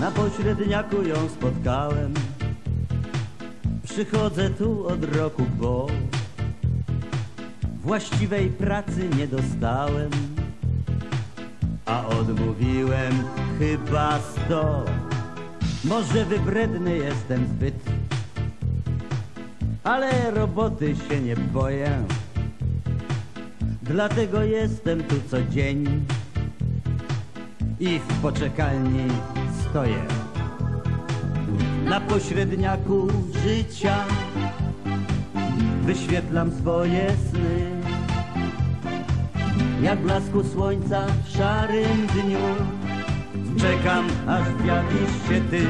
Na pośredniaku ją spotkałem. Przychodzę tu od roku, bo Właściwej pracy nie dostałem. A odmówiłem chyba sto. Może wybredny jestem zbyt Ale roboty się nie boję. Dlatego jestem tu co dzień i w poczekalni Na pośredniaku życia wyświetlam swoje sny. Jak blasku słońca w szarym dniu czekam aż zjawisz się ty.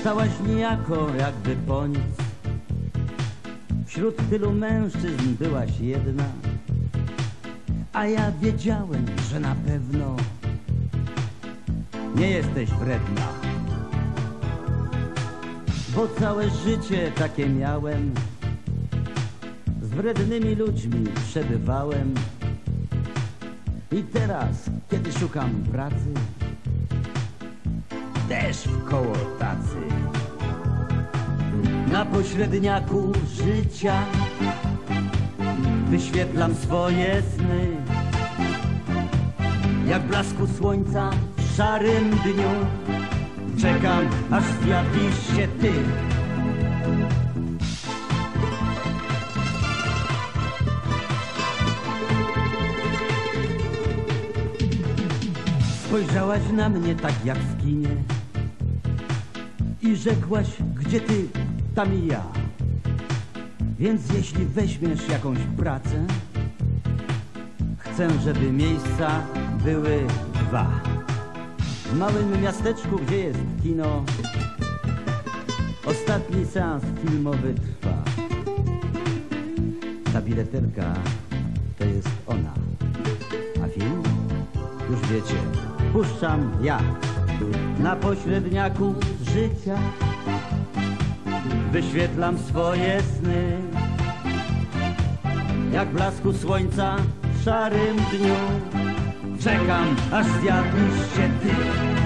Stałaś niejako jakby po nic Wśród tylu mężczyzn byłaś jedna. A ja wiedziałem, że na pewno Nie jesteś wredna. Bo całe życie takie miałem. Z wrednymi ludźmi przebywałem. I teraz, kiedy szukam pracy też w koło tacy. Na pośredniaku życia wyświetlam swoje sny. Jak blasku słońca w szarym dniu czekam, aż zjawisz się ty. Spojrzałaś na mnie tak jak w kinie i rzekłaś, gdzie ty, i ja. Więc jeśli weźmiesz jakąś pracę, chcę, żeby miejsca były dwa. W małym miasteczku, gdzie jest kino, ostatni seans filmowy trwa. Ta bileterka to jest ona, a film? Już wiecie, puszczam ja na pośredniaku życia. Wyświetlam swoje sny, jak blasku słońca w szarym dniu. Czekam, aż zjawisz się ty.